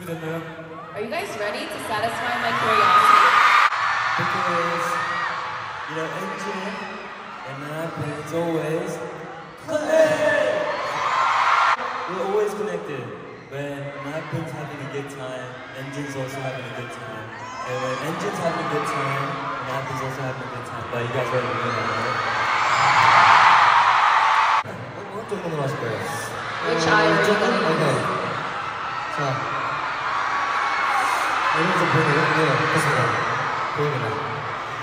준비됐나요? Are you guys ready to satisfy my curiosity? Because you know engene and my parents always connect. We're always connected. When my parents having a good time, Engene's also having a good time. And when Engene's having a good time, my parents also having a good time. But you guys already know that, right? 어떤 걸로 하실 거예요? Which eye are you 조금? gonna 오케이. use? 자. 이런 좀 보이네요? 네, 됐습니다. 보입니다.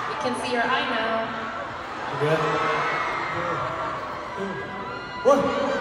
We can see your eye now. 그래? 원!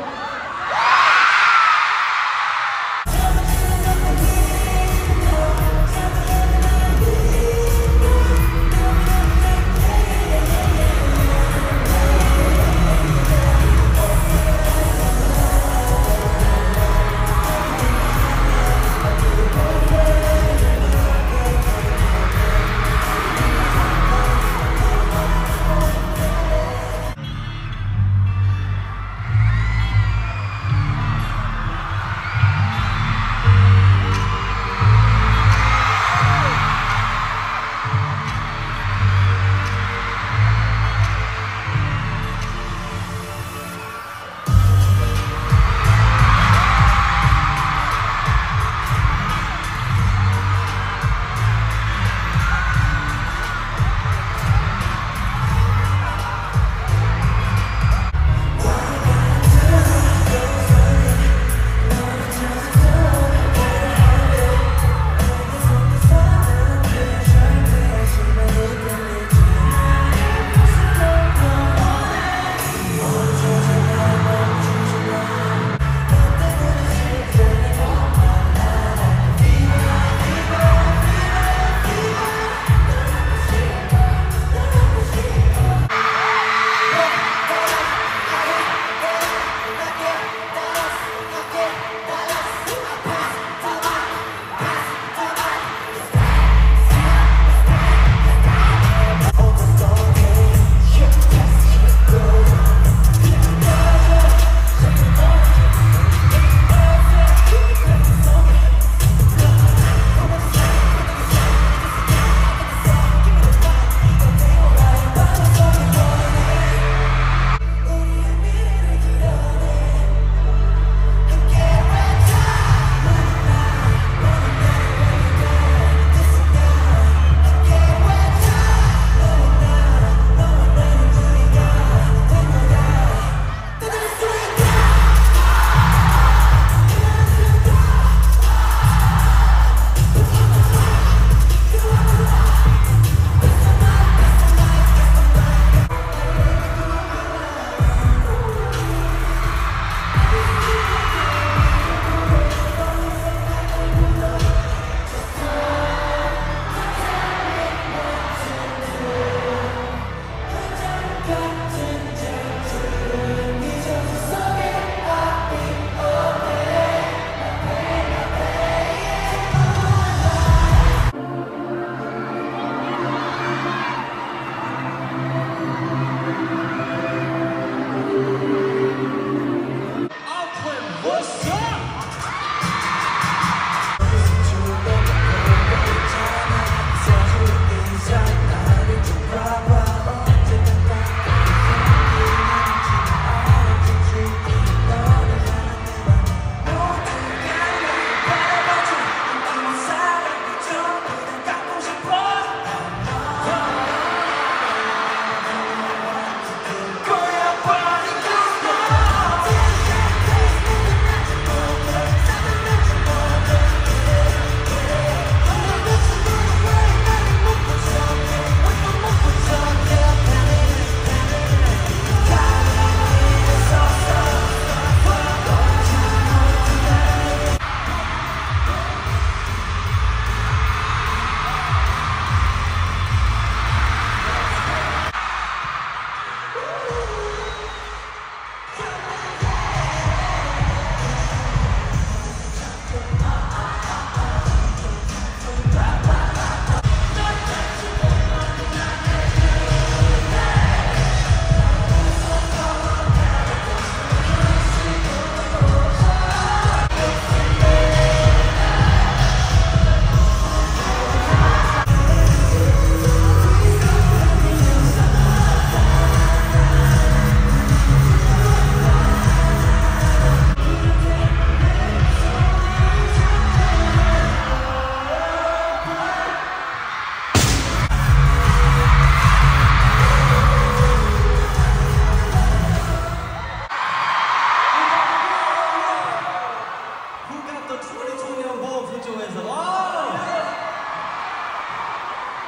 is alive! Yeah.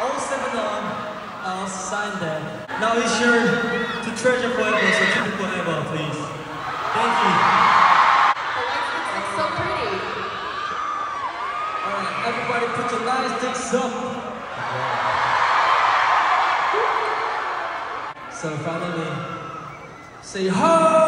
All seven of us signed that. Now be sure to treasure forever, so keep it forever, please. Thank you. The lights so pretty. Alright, everybody put your lights sticks up. So finally, say ho!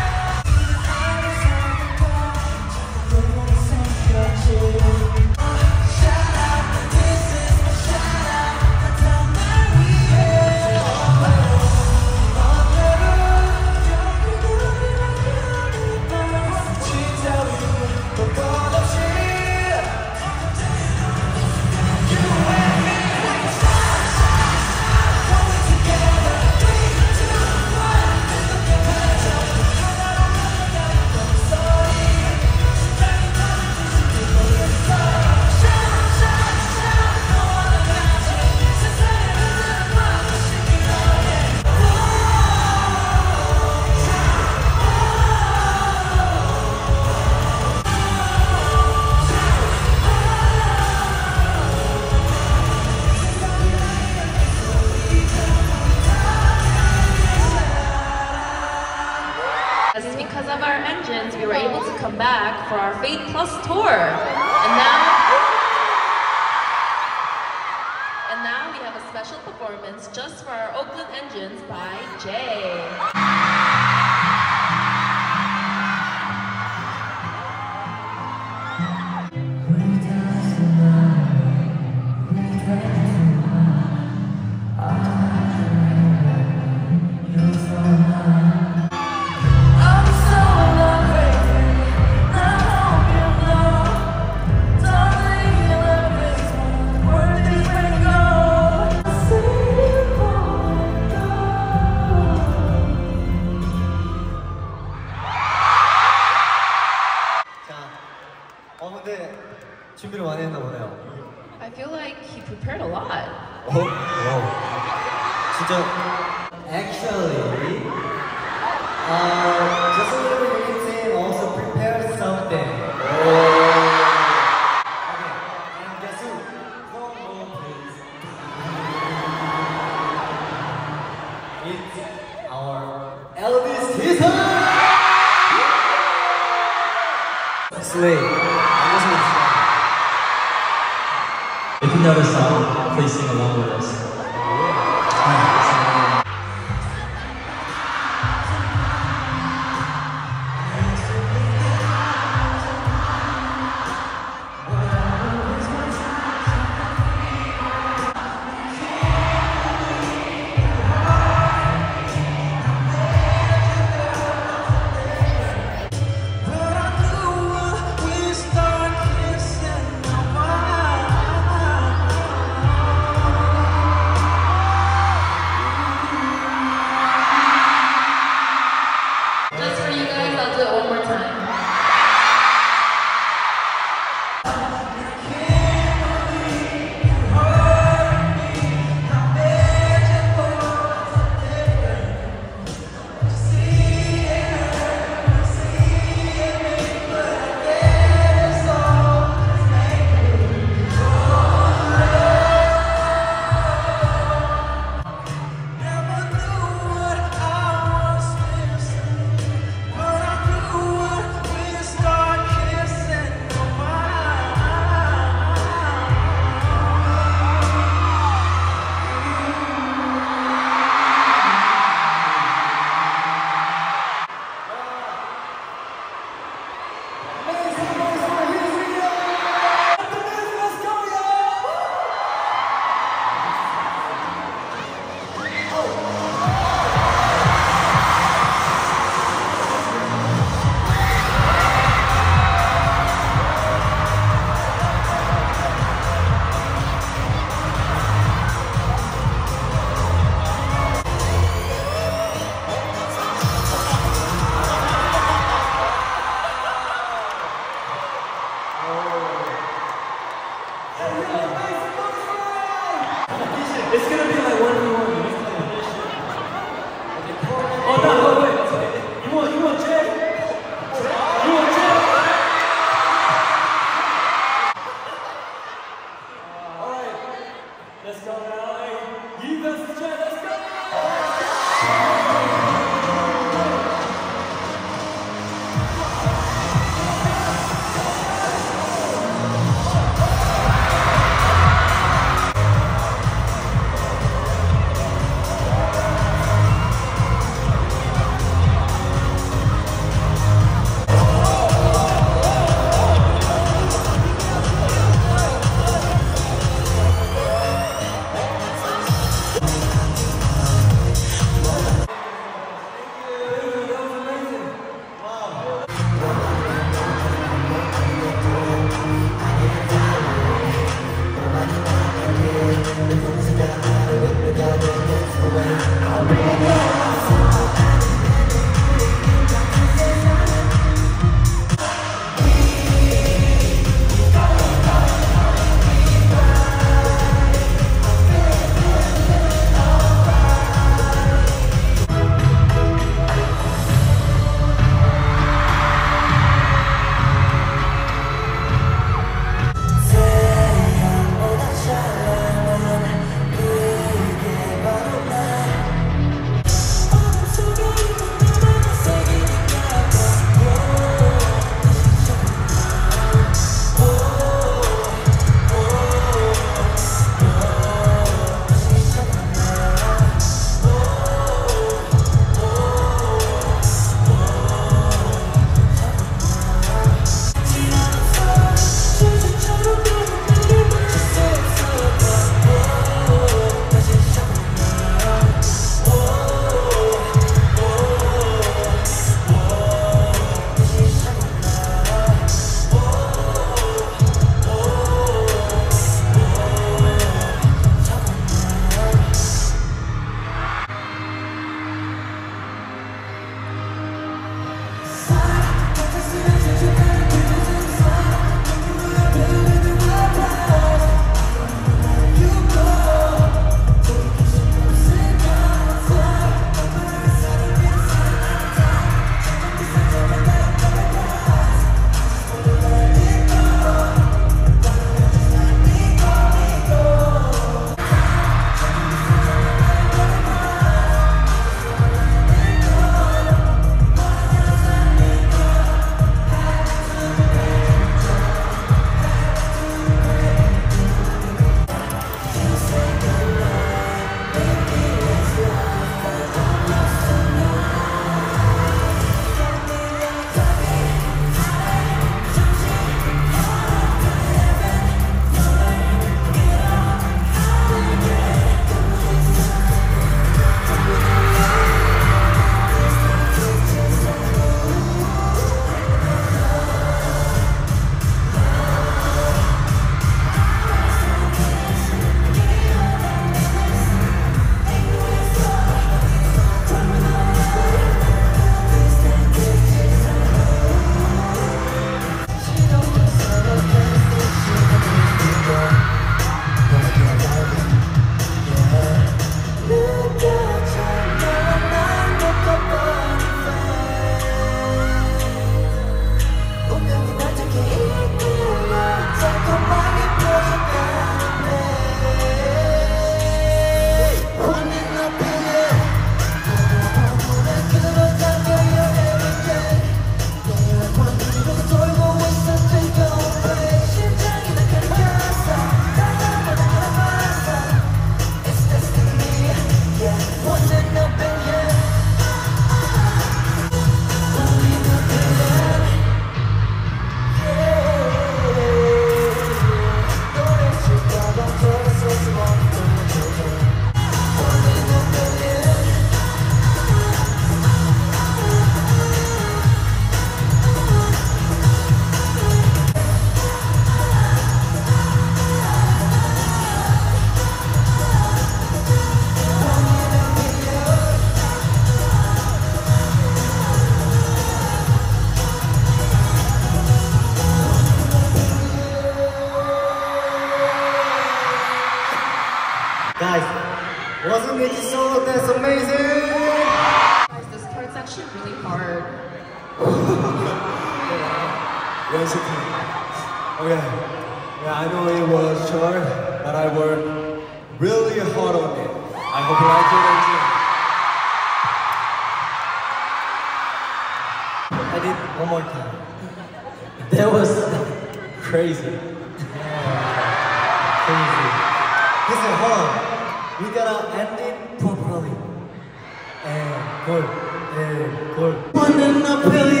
One in a billion!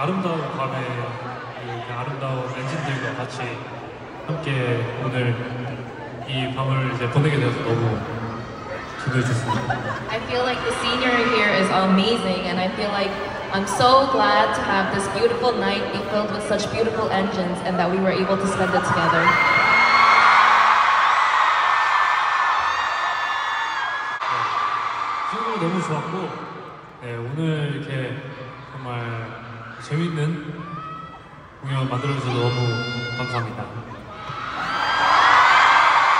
아름다운 밤에 그 아름다운 엔진들과 같이 함께 오늘 이 밤을 이제 보내게 되어서 너무 I feel like the scenery here is amazing and I feel like I'm so glad to have this beautiful night be filled with such beautiful engenes and that we were able to spend it together. 만들어주셔서 너무 감사합니다.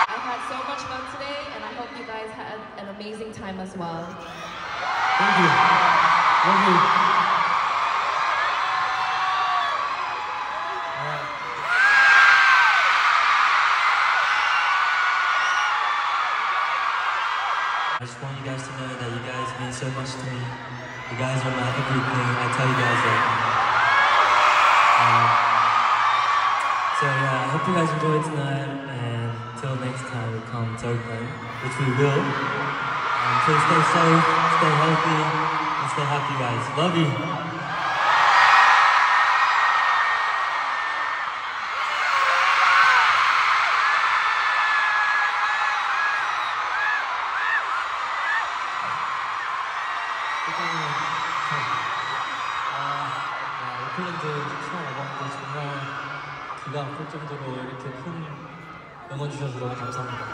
I had so much fun today, and I hope you guys had an amazing time as well. Thank you. Love you. I just want you guys to know that you guys mean so much to me. You guys are my everything. I tell you guys that. Um, so yeah, I hope you guys enjoyed tonight. And till next time we come to Oakland, which we will. Um, please stay safe, stay healthy, and stay happy, guys. Love you. 기가 아플 정도로 이렇게 큰 응원 주셔서 너무 감사합니다.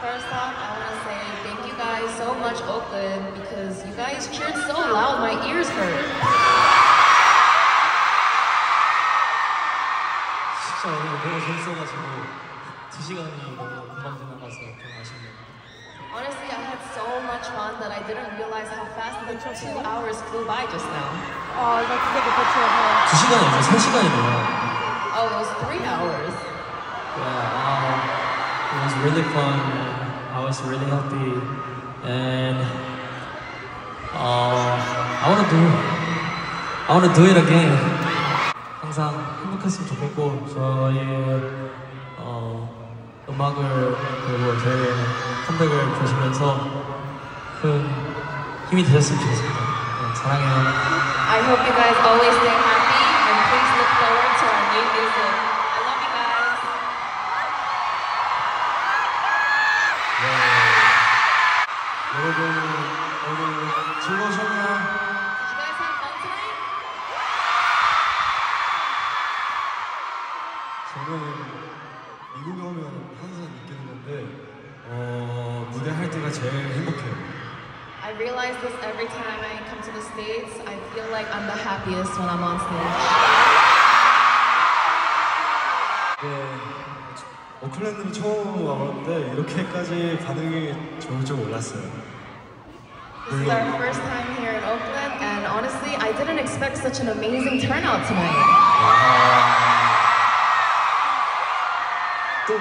First off, I want to say thank you guys so much, Oakland, because you guys cheered so loud, my ears hurt. 진짜 오늘 너무 재밌어가지고 두 시간이 너무 금방 지나가서 좀 아쉽네요. Honestly, I had so much fun that I didn't realize how fast the two hours flew by just now. 어, 이거 진짜 그렇죠. 두 시간이 아니라 세 시간이네요. Oh, it was three hours. Yeah, um, it was really fun. I was really happy, and uh, I want to do, I want to do it again. 항상 행복했으면 좋겠고 저희의 어, 음악을 그리고 저희의 컴백을 보시면서 큰 힘이 되셨으면 좋겠습니다. 네, 사랑해요. I hope you guys always stay happy Tonight? 저는 미국에 오면 항상 느끼는 건데 어, 무대 할 때가 제일 행복해요. I realize this every time I come to the States. I feel like I'm the happiest when I'm on stage. 네, 오클랜드를 처음 와봤는데 이렇게까지 반응이 좋을 줄 몰랐어요. This is our first time here in Oakland, and honestly, I didn't expect such an amazing turnout tonight. 또,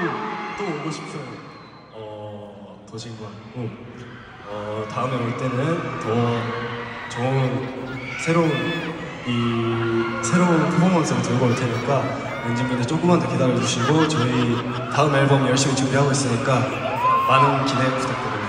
또 오고 싶어요. 어, 더 신고하고, 어, 다음에 올 때는 더 좋은, 새로운, 이, 새로운 퍼포먼스를 들고 올 테니까, 엔진분들 조금만 더 기다려 주시고, 저희 다음 앨범 열심히 준비하고 있으니까, 많은 기대 부탁드립니다.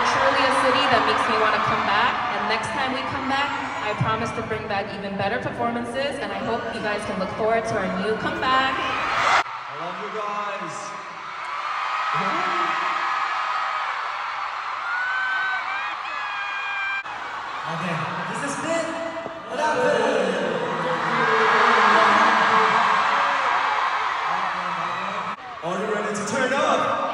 Are truly a city that makes me want to come back. And next time we come back, I promise to bring back even better performances. And I hope you guys can look forward to our new comeback. I love you guys! Okay, this is it. Are you ready to turn up?